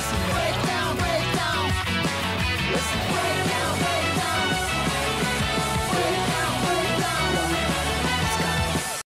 Let's